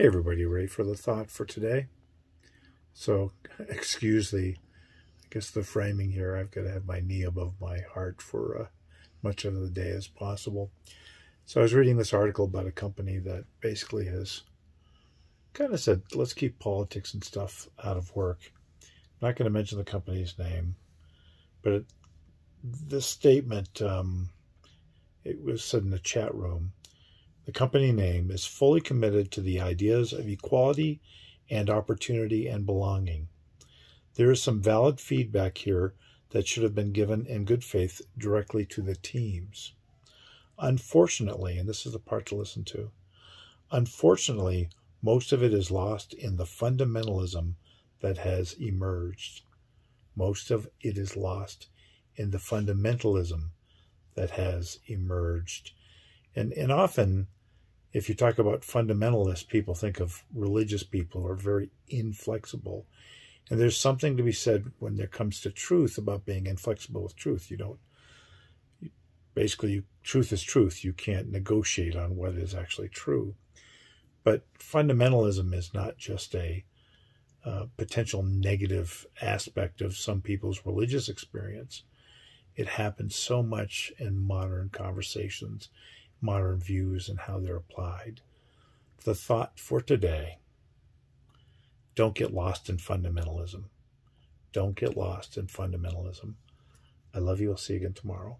Hey everybody, ready for the thought for today? So, excuse the, I guess the framing here. I've got to have my knee above my heart for uh, much of the day as possible. So I was reading this article about a company that basically has kind of said, let's keep politics and stuff out of work. I'm not going to mention the company's name, but it, this statement, um, it was said in the chat room the company name is fully committed to the ideas of equality and opportunity and belonging. There is some valid feedback here that should have been given in good faith directly to the teams. Unfortunately, and this is the part to listen to, unfortunately, most of it is lost in the fundamentalism that has emerged. Most of it is lost in the fundamentalism that has emerged. And, and often if you talk about fundamentalists, people think of religious people who are very inflexible. And there's something to be said when there comes to truth about being inflexible with truth. You don't, basically, truth is truth. You can't negotiate on what is actually true. But fundamentalism is not just a uh, potential negative aspect of some people's religious experience. It happens so much in modern conversations modern views and how they're applied. The thought for today don't get lost in fundamentalism. Don't get lost in fundamentalism. I love you. I'll see you again tomorrow.